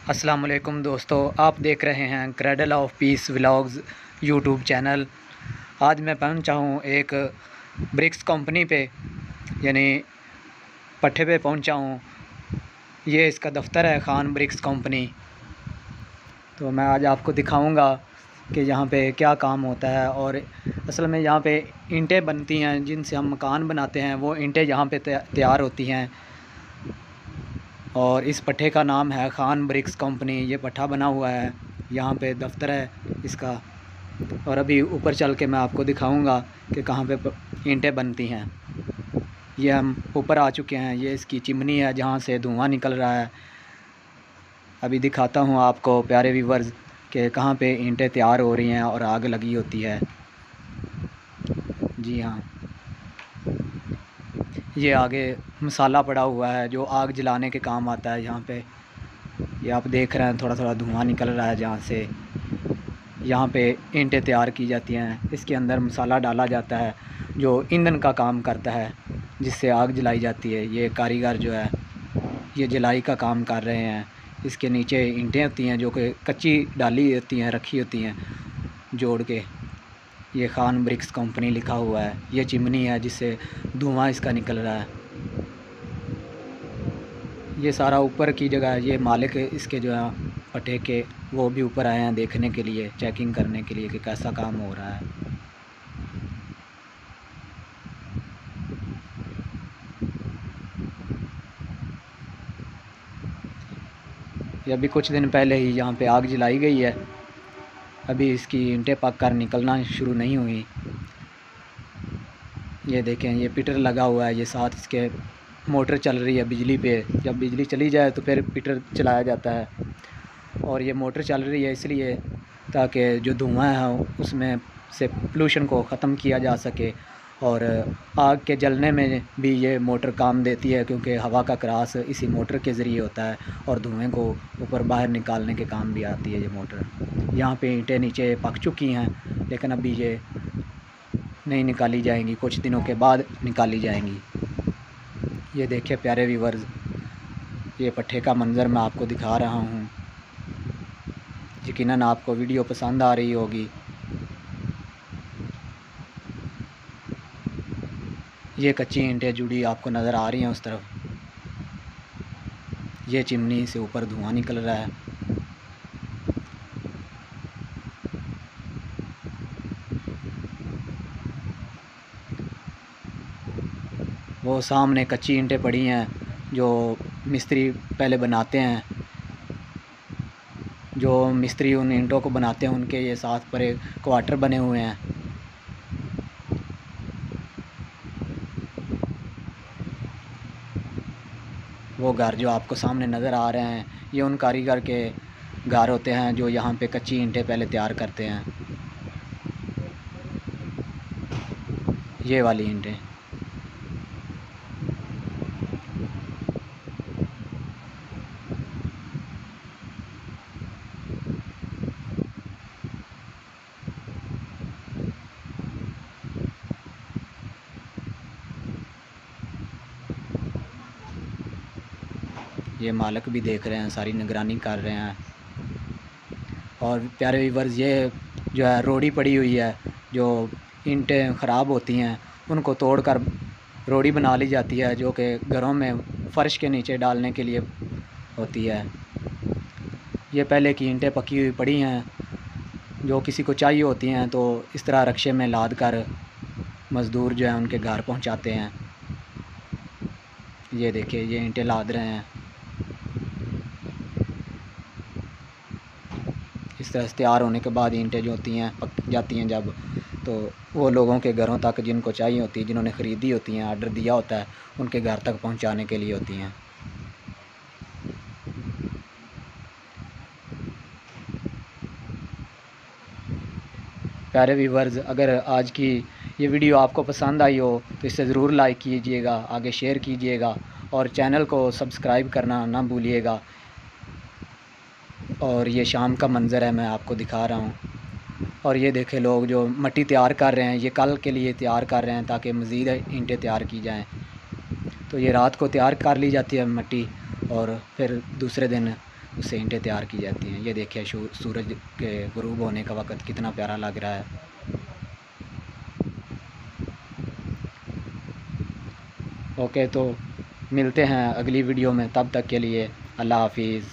अस्सलाम वालेकुम दोस्तों, आप देख रहे हैं Cradle of Peace vlogs YouTube channel आज मैं पहुँचा हूँ एक ब्रिक्स कंपनी पे, यानी पट्टे पे पहुँचा हूँ। ये इसका दफ़्तर है, ख़ान ब्रिक्स कंपनी तो मैं आज आपको दिखाऊँगा कि यहाँ पे क्या काम होता है और असल में यहाँ पे ईंटें बनती हैं, जिनसे हम मकान बनाते हैं, वो ईंटें यहाँ पे तैयार होती हैं। और इस पट्ठे का नाम है खान ब्रिक्स कंपनी। ये पट्ठा बना हुआ है, यहाँ पे दफ्तर है इसका। और अभी ऊपर चल के मैं आपको दिखाऊँगा कि कहाँ पे ईंटें बनती हैं। ये हम ऊपर आ चुके हैं, ये इसकी चिमनी है जहाँ से धुआँ निकल रहा है। अभी दिखाता हूँ आपको, प्यारे व्यूवर्स, के कहाँ पे ईंटें तैयार हो रही हैं और आग लगी होती है। जी हाँ। ये आगे मसाला पड़ा हुआ है, जो आग जलाने के काम आता है यहाँ पे। ये आप देख रहे हैं थोड़ा थोड़ा धुआँ निकल रहा है जहाँ से। यहाँ पे ईंटें तैयार की जाती हैं। इसके अंदर मसाला डाला जाता है, जो ईंधन का काम करता है, जिससे आग जलाई जाती है। ये कारीगर जो है, ये जलाई का काम कर रहे हैं। इसके नीचे ईंटें होती हैं, जो कि कच्ची डाली होती हैं, रखी होती हैं, जोड़ के। ये खान ब्रिक्स कंपनी लिखा हुआ है। ये चिमनी है जिससे धुआँ इसका निकल रहा है। ये सारा ऊपर की जगह ये मालिक इसके जो है पटे के वो भी ऊपर आए हैं देखने के लिए चेकिंग करने के लिए कि कैसा काम हो रहा है। ये अभी कुछ दिन पहले ही यहाँ पे आग जलाई गई है। अभी इसकी ईंटें पक कर निकलना शुरू नहीं हुई। ये देखें, ये पीटर लगा हुआ है, ये साथ इसके मोटर चल रही है बिजली पे। जब बिजली चली जाए तो फिर पीटर चलाया जाता है। और ये मोटर चल रही है इसलिए ताकि जो धुआँ है उसमें से पोल्यूशन को ख़त्म किया जा सके। और आग के जलने में भी ये मोटर काम देती है क्योंकि हवा का क्रास इसी मोटर के ज़रिए होता है और धुएँ को ऊपर बाहर निकालने के काम भी आती है ये मोटर। यहाँ पे ईंटें नीचे पक चुकी हैं, लेकिन अभी ये नहीं निकाली जाएँगी। कुछ दिनों के बाद निकाली जाएँगी। ये देखिए प्यारे व्यूवर्स, ये पट्टे का मंज़र मैं आपको दिखा रहा हूँ। यकीनन आपको वीडियो पसंद आ रही होगी। ये कच्ची ईंटें जुड़ी आपको नज़र आ रही हैं उस तरफ़। ये चिमनी से ऊपर धुआँ निकल रहा है। वो सामने कच्ची ईंटें पड़ी हैं जो मिस्त्री पहले बनाते हैं। जो मिस्त्री उन ईंटों को बनाते हैं, उनके ये साथ पर एक क्वार्टर बने हुए हैं। वो घर जो आपको सामने नज़र आ रहे हैं, ये उन कारीगर के घर होते हैं जो यहाँ पे कच्ची ईंटें पहले तैयार करते हैं। ये वाली ईंटें। ये मालक भी देख रहे हैं, सारी निगरानी कर रहे हैं। और प्यारे वीवर्स ये जो है, रोड़ी पड़ी हुई है, जो ईंटें ख़राब होती हैं, उनको तोड़ कर रोड़ी बना ली जाती है, जो कि घरों में फ़र्श के नीचे डालने के लिए होती है। ये पहले की ईंटें पकी हुई पड़ी हैं, जो किसी को चाहिए होती हैं तो इस तरह रक्शे में लाद कर मज़दूर जो है, उनके घर पहुंचाते हैं। ये देखिए, ये ईंटें लाद रहे हैं। इस तरह से तैयार होने के बाद ईंटें जो होती हैं, पक जाती हैं जब तो वो लोगों के घरों तक जिनको चाहिए होती है जिन्होंने ख़रीदी होती हैं आर्डर दिया होता है, उनके घर तक पहुँचाने के लिए होती हैं। प्यारे व्यूवर्स, अगर आज की ये वीडियो आपको पसंद आई हो तो इसे ज़रूर लाइक कीजिएगा, आगे शेयर कीजिएगा, और चैनल को सब्सक्राइब करना ना भूलिएगा। और ये शाम का मंज़र है, मैं आपको दिखा रहा हूँ। और ये देखे लोग जो मट्टी तैयार कर रहे हैं, ये कल के लिए तैयार कर रहे हैं ताकि मज़ीद ईंटें तैयार की जाएँ। तो ये रात को तैयार कर ली जाती है मट्टी और फिर दूसरे दिन उससे ईंटें तैयार की जाती हैं। ये देखिए सूरज के गरूब होने का वक़्त कितना प्यारा लग रहा है। ओके तो मिलते हैं अगली वीडियो में, तब तक के लिए अल्लाह हाफिज़।